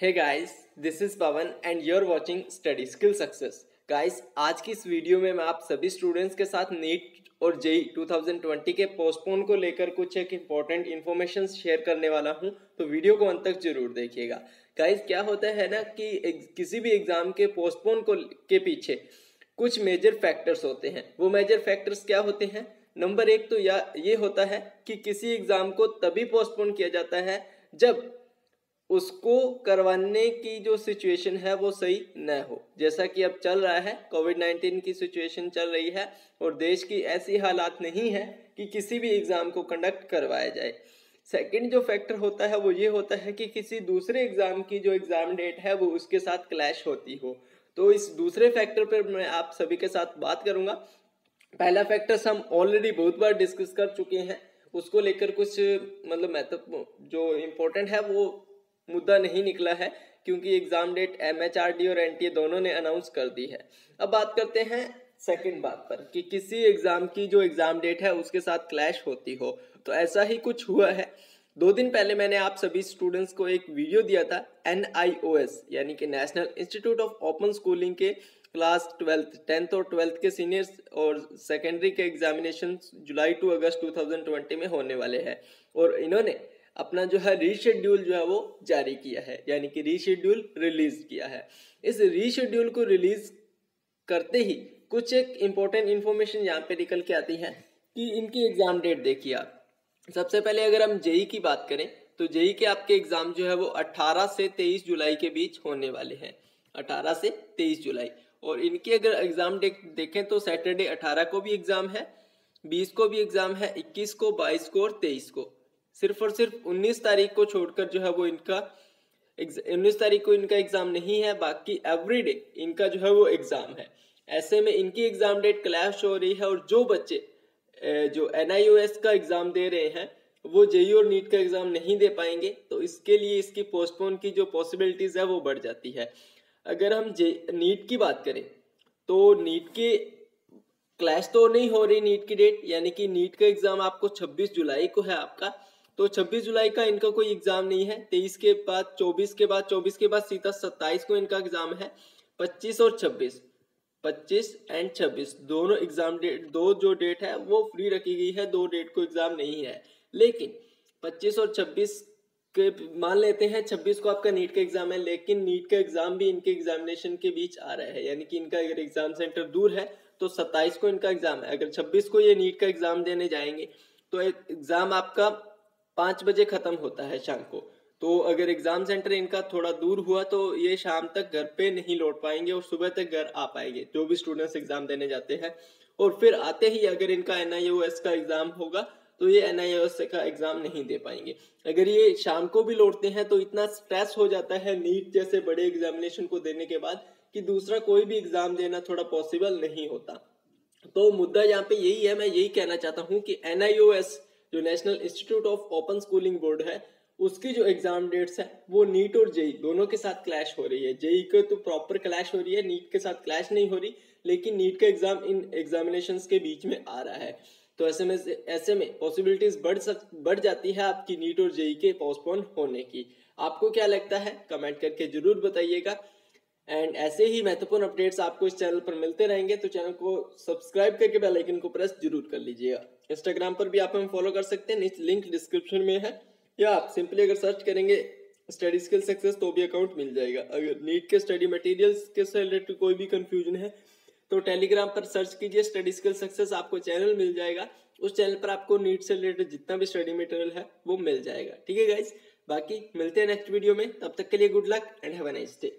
Hey guys this is Pavan and you are watching study skill success guys आज की इस video में मैं आप सभी स्टूडेंट्स के साथ नीट और जेई 2020 के पोस्टपोन को लेकर कुछ एक इम्पोर्टेंट इन्फॉर्मेशन शेयर करने वाला हूँ तो वीडियो को अंत तक ज़रूर देखिएगा। गाइस क्या होता है ना कि किसी भी एग्ज़ाम के पोस्टपोन को के पीछे कुछ मेजर फैक्टर्स होते हैं। वो मेजर फैक्टर्स क्या होते हैं? नंबर एक तो या, ये होता है कि किसी एग्ज़ाम को तभी पोस्टपोन किया जाता है जब उसको करवाने की जो सिचुएशन है वो सही न हो। जैसा कि अब चल रहा है कोविड नाइन्टीन की सिचुएशन चल रही है और देश की ऐसी हालात नहीं है कि किसी भी एग्ज़ाम को कंडक्ट करवाया जाए। सेकंड जो फैक्टर होता है वो ये होता है कि किसी दूसरे एग्ज़ाम की जो एग्ज़ाम डेट है वो उसके साथ क्लैश होती हो। तो इस दूसरे फैक्टर पर मैं आप सभी के साथ बात करूँगा। पहला फैक्टर्स हम ऑलरेडी बहुत बार डिस्कस कर चुके हैं। उसको लेकर कुछ मतलब महत्व जो इम्पोर्टेंट है वो मुद्दा नहीं निकला है, क्योंकि exam date M H R D और एन टी ए दोनों ने अनाउंस कर दी है। अब बात करते हैं सेकंड बात पर, कि किसी एग्ज़ाम की जो एग्ज़ाम डेट है, उसके साथ क्लैश होती हो। तो ऐसा ही कुछ हुआ है। दो दिन पहले मैंने आप सभी स्टूडेंट्स को एक वीडियो दिया था एन यानी कि national institute of open schooling के क्लास ट्वेल्थ टेंथ और ट्वेल्थ के सीनियर्स और सेकेंडरी के एग्जामिनेशन जुलाई टू अगस्त 2020 में होने वाले हैं। और इन्होंने अपना जो है रीशेड्यूल जो है वो जारी किया है, यानी कि रीशेड्यूल रिलीज़ किया है। इस रीशेड्यूल को रिलीज़ करते ही कुछ एक इम्पोर्टेंट इन्फॉर्मेशन यहाँ पे निकल के आती है कि इनकी एग्ज़ाम डेट देखिए आप। सबसे पहले अगर हम जेई की बात करें तो जेई के आपके एग्ज़ाम जो है वो 18 से 23 जुलाई के बीच होने वाले हैं। 18 से 23 जुलाई। और इनकी अगर एग्ज़ाम डेट देखें तो सैटरडे 18 को भी एग्ज़ाम है 20 को भी एग्ज़ाम है 21 को 22 को और 23 को। सिर्फ़ और सिर्फ़ 19 तारीख को छोड़कर जो है वो इनका उन्नीस तारीख को इनका एग्ज़ाम नहीं है, बाकी एवरी डे इनका जो है वो एग्ज़ाम है। ऐसे में इनकी एग्ज़ाम डेट क्लैश हो रही है और जो बच्चे जो एनआईओएस का एग्ज़ाम दे रहे हैं, वो जेई और नीट का एग्ज़ाम नहीं दे पाएँगे तो इसके लिए इसकी पोस्टपोन की जो पॉसिबिलिटीज है वो बढ़ जाती है। अगर हम जे नीट की बात करें तो नीट के क्लैश तो नहीं हो रही नीट की डेट यानी कि नीट का एग्ज़ाम आपको 26 जुलाई को है आपका तो 26 जुलाई का इनका कोई एग्ज़ाम नहीं है 23 के बाद 24 के बाद 24 के बाद सीधा 27 को इनका एग्ज़ाम है 25 और 26 25 एंड 26 दोनों एग्ज़ाम डेट, दो जो डेट है, वो फ्री रखी गई है, दो डेट को एग्ज़ाम नहीं है। लेकिन 25 और 26 के, मान लेते हैं 26 को आपका नीट का एग्ज़ाम है, लेकिन नीट का एग्ज़ाम भी इनके एग्जामिनेशन के बीच आ रहा है, यानी कि इनका अगर एग्ज़ाम सेंटर दूर है तो 27 को इनका एग्ज़ाम है। अगर 26 को ये नीट का एग्ज़ाम देने जाएँगे तो एग्ज़ाम आपका पाँच बजे खत्म होता है शाम को। तो अगर एग्ज़ाम सेंटर इनका थोड़ा दूर हुआ तो ये शाम तक घर पे नहीं लौट पाएँगे और सुबह तक घर आ पाएँगे, जो भी स्टूडेंट्स एग्ज़ाम देने जाते हैं। और फिर आते ही अगर इनका एन का एग्ज़ाम होगा तो ये एन का एग्ज़ाम नहीं दे पाएँगे। अगर ये शाम को भी लौटते हैं तो इतना स्ट्रेस हो जाता है, नीट जैसे बड़े एग्जामिनेशन को देने के बाद, कि दूसरा कोई भी एग्ज़ाम देना थोड़ा पॉसिबल नहीं होता। तो मुद्दा यहाँ पे यही है, मैं यही कहना चाहता हूँ कि एन जो national institute of open schooling board है, उसकी जो एग्ज़ाम डेट्स है, वो नीट और जेई दोनों के साथ क्लैश हो रही है। जेई के तो प्रॉपर क्लैश हो रही है नीट के साथ क्लैश नहीं हो रही, लेकिन नीट का एग्ज़ाम इन एग्जामिनेशन के बीच में आ रहा है। तो ऐसे में ऐसे में पॉसिबिलिटीज बढ़ सक, बढ़ जाती है आपकी नीट और जेई के पोस्टपोन होने की। आपको क्या लगता है? कमेंट करके ज़रूर बताइएगा। एंड ऐसे ही महत्वपूर्ण अपडेट्स आपको इस चैनल पर मिलते रहेंगे तो चैनल को सब्सक्राइब करके बेल आइकन को प्रेस ज़रूर कर लीजिएगा। इंस्टाग्राम पर भी आप हमें फॉलो कर सकते हैं लिंक डिस्क्रिप्शन में है। या आप सिंपली अगर सर्च करेंगे स्टडी स्किल सक्सेस तो भी अकाउंट मिल जाएगा। अगर नीट के स्टडी मटेरियल्स के से रिलेटेड कोई भी कंफ्यूजन है तो टेलीग्राम पर सर्च कीजिए स्टडी स्किल सक्सेस आपको चैनल मिल जाएगा। उस चैनल पर आपको नीट से रिलेटेड जितना भी स्टडी मटेरियल है, वो मिल जाएगा। ठीक है गाइज़ बाकी मिलते हैं नेक्स्ट वीडियो में। तब तक के लिए good luck and have a nice day